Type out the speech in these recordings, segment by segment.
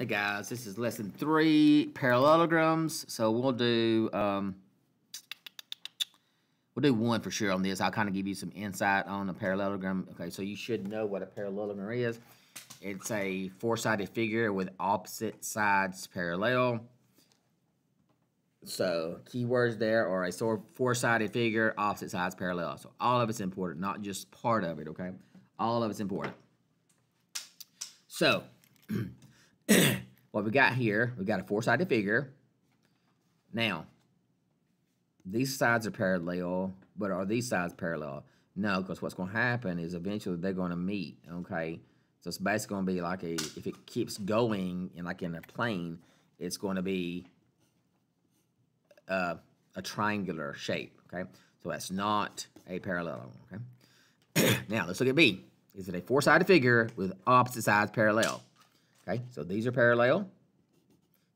Hey guys, this is lesson three, parallelograms. So we'll do um, we'll do one for sure on this. I'll kind of give you some insight on a parallelogram. Okay, so you should know what a parallelogram is. It's a four-sided figure with opposite sides parallel. So keywords there are a four-sided figure, opposite sides parallel. So all of it's important, not just part of it. Okay, all of it's important. So. what we got here, we got a four-sided figure. Now, these sides are parallel, but are these sides parallel? No, because what's going to happen is eventually they're going to meet, okay? So it's basically going to be like a, if it keeps going, in like in a plane, it's going to be uh, a triangular shape, okay? So that's not a parallelogram, okay? now, let's look at B. Is it a four-sided figure with opposite sides parallel? Okay, so these are parallel.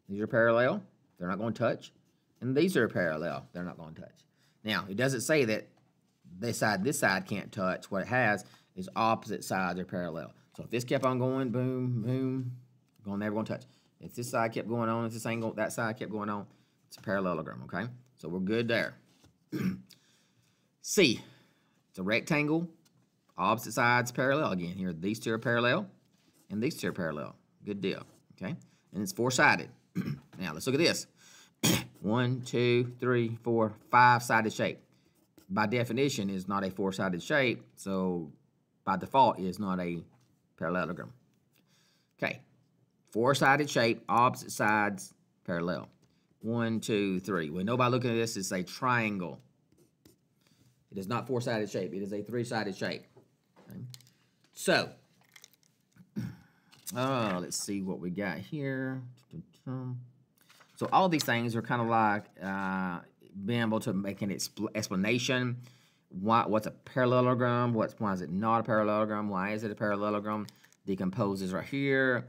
These are parallel. They're not going to touch. And these are parallel. They're not going to touch. Now, it doesn't say that this side, this side can't touch. What it has is opposite sides are parallel. So if this kept on going, boom, boom, going never going to touch. If this side kept going on, if this angle, that side kept going on, it's a parallelogram, okay? So we're good there. C, it's a rectangle, opposite sides parallel. Again, here, these two are parallel, and these two are parallel. Good deal. Okay. And it's four-sided. now, let's look at this. One, two, three, four, five-sided shape. By definition, is not a four-sided shape, so by default, is not a parallelogram. Okay. Four-sided shape, opposite sides parallel. One, two, three. We know by looking at this, it's a triangle. It is not four-sided shape. It is a three-sided shape. Okay. So, Oh, let's see what we got here. So all these things are kind of like uh, being able to make an explanation. Why, what's a parallelogram? What's why is it not a parallelogram? Why is it a parallelogram? Decomposes right here.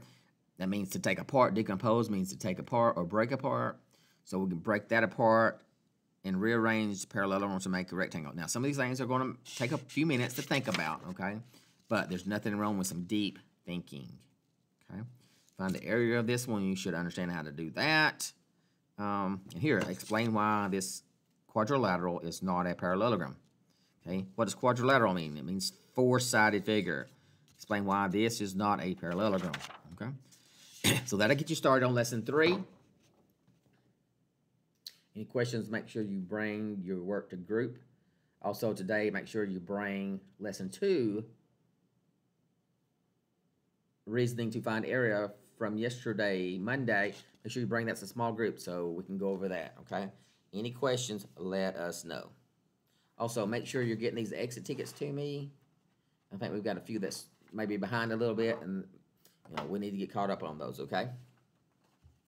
That means to take apart. Decompose means to take apart or break apart. So we can break that apart and rearrange parallelograms to make a rectangle. Now, some of these things are going to take a few minutes to think about, okay? But there's nothing wrong with some deep thinking. Okay, find the area of this one. You should understand how to do that. Um, and here, explain why this quadrilateral is not a parallelogram. Okay, what does quadrilateral mean? It means four-sided figure. Explain why this is not a parallelogram. Okay, so that'll get you started on lesson three. Any questions, make sure you bring your work to group. Also today, make sure you bring lesson two reasoning to find area from yesterday, Monday. Make sure you bring that to small group so we can go over that, okay? Any questions, let us know. Also, make sure you're getting these exit tickets to me. I think we've got a few that's maybe behind a little bit, and you know we need to get caught up on those, okay?